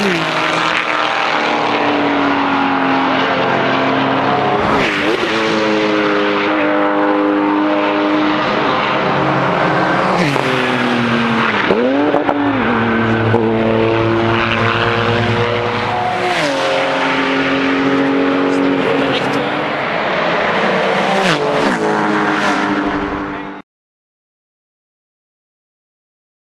Amen.